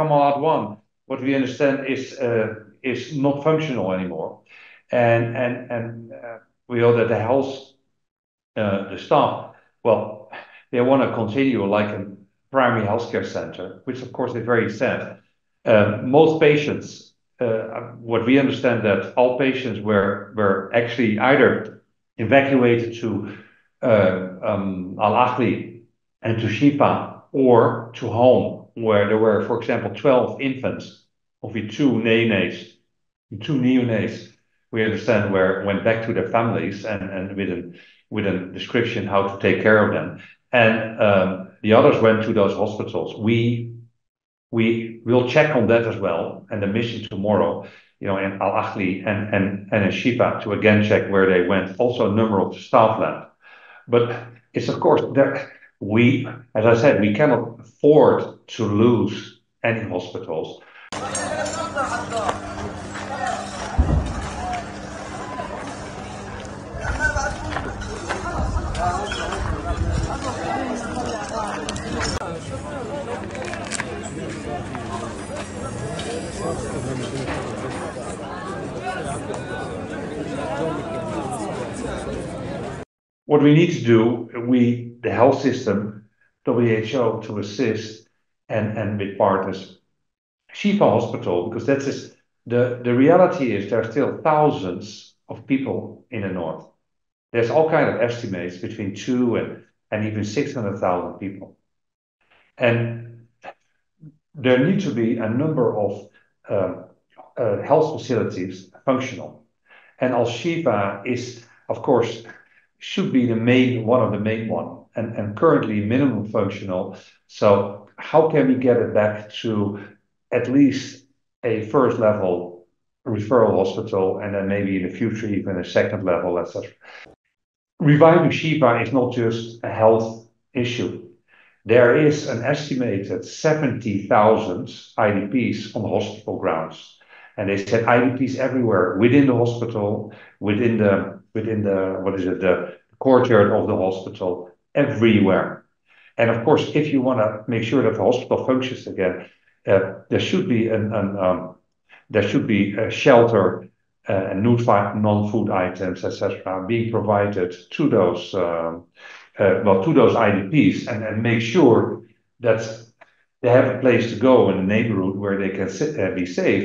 Kamal Adwan, what we understand is uh, is not functional anymore, and uh, we know that the health, uh, the staff, well, they want to continue like a primary healthcare center, which of course is very sad. Uh, most patients, what we understand that all patients were were actually either evacuated to um, Al Ahli and to Shifa or to home, where there were, for example, 12 infants, of which two neonates, two neonates, we understand were went back to their families and, and with a with a description how to take care of them. And um, the others went to those hospitals. We we will check on that as well. And the mission tomorrow, you know, in Al Ahli and and and in Shifa to again check where they went. Also a number of the staff left. But it's of course that we, as I said, we cannot afford to lose any hospitals. What we need to do, we, the health system, WHO, to assist and, with partners, Shifa Hospital, because that's just, the, reality is there are still thousands of people in the north. There's all kind of estimates between two and, even 600,000 people. And there need to be a number of uh, uh, health facilities functional. And Al Shifa is, of course, should be the main one of the main one, and, and currently minimum functional. So how can we get it back to at least a first level referral hospital, and then maybe in the future even a second level, etc. Reviving Shifa is not just a health issue. There is an estimated 70,000 IDPs on hospital grounds. And they said IDPs everywhere within the hospital, within the within the what is it the courtyard of the hospital, everywhere. And of course, if you want to make sure that the hospital functions again, uh, there should be an, an um, there should be a shelter uh, and non-food items, etc., being provided to those um, uh, well to those IDPs, and, make sure that they have a place to go in the neighborhood where they can sit, be safe.